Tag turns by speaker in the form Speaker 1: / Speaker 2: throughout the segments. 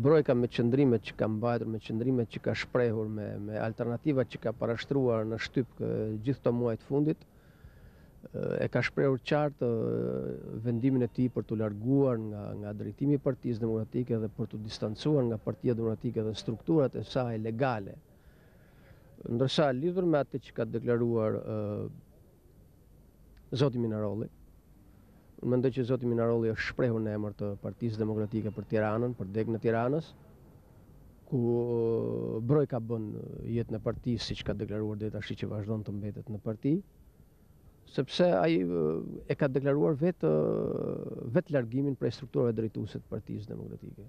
Speaker 1: Brojka me qëndrimet që ka mbajtur, me qëndrimet që ka shprehur, me, me alternativat që ka parashtruar në shtyp gjithë këto muajt e fundit, e ka shprehur qartë vendimin e tij për t'u larguar nga nga drejtimi i Partisë Demokratike dhe për t'u distancuar nga Partia Demokratike dhe strukturat e saj legale. Ndërsa lidhur me atë që ka deklaruar zoti Minarolli. Unë mendoj që zoti Minarolli është shprehur në emër të Partisë Demokratike për Tiranën, për degën e Tiranës, ku Brojka bën jetë në parti, siç ka deklaruar deri tashti që vazhdon të mbetet në parti, sepse ai e ka deklaruar vetë vetë largimin prej strukturave drejtuese të Partisë Demokratike.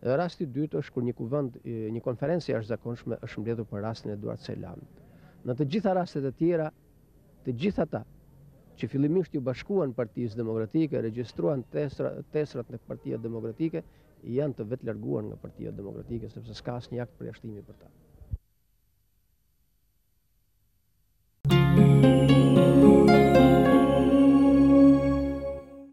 Speaker 1: Rasti i dytë është kur një kuvend, një konferencë e jashtëzakonshme është mbledhur për rastin e Eduart Selamit. Në të gjitha rastet e tjera, të gjithë ata që fillimisht iu bashkuan Partisë Demokratike, regjistruan teserat në Partia Demokratike, janë të vetëlarguar nga Partia Demokratike, sepse s'ka asnjë akt përjashtimi për ta.